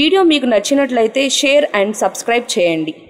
Video మీకు నచ్చినట్లయితే share and subscribe చేయండి.